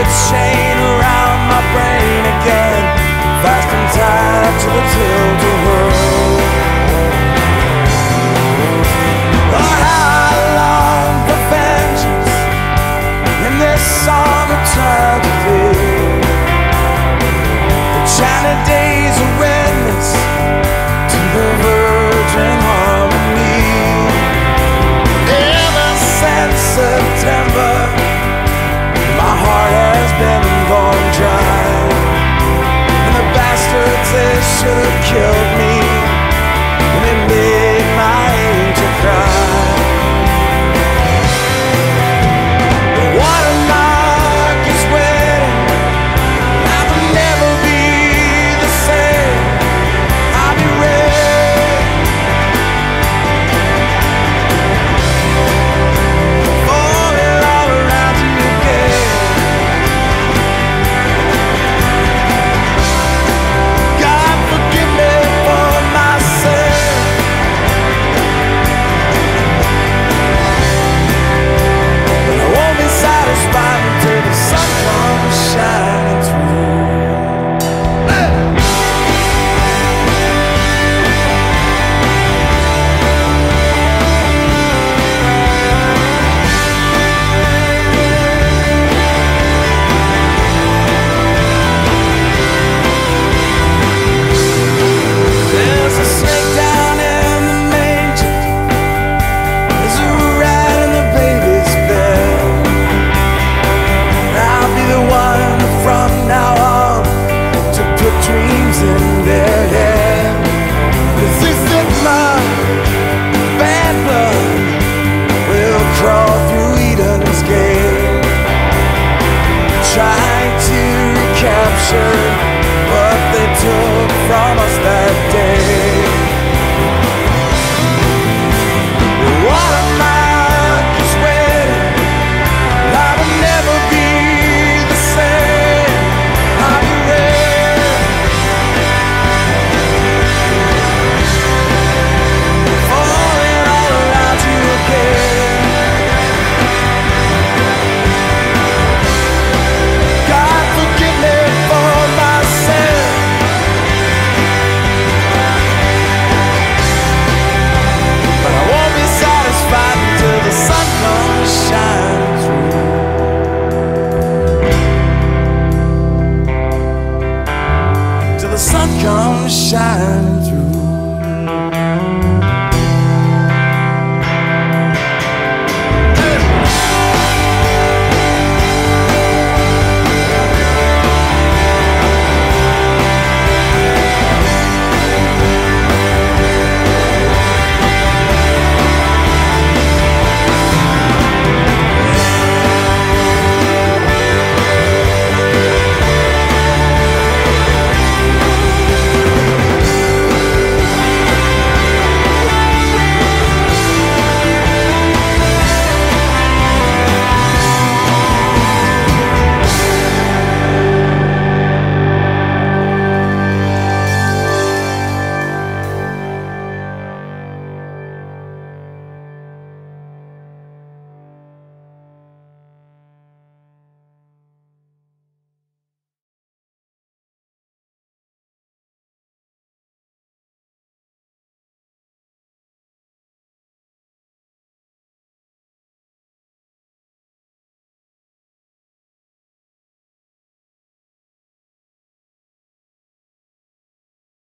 its chain been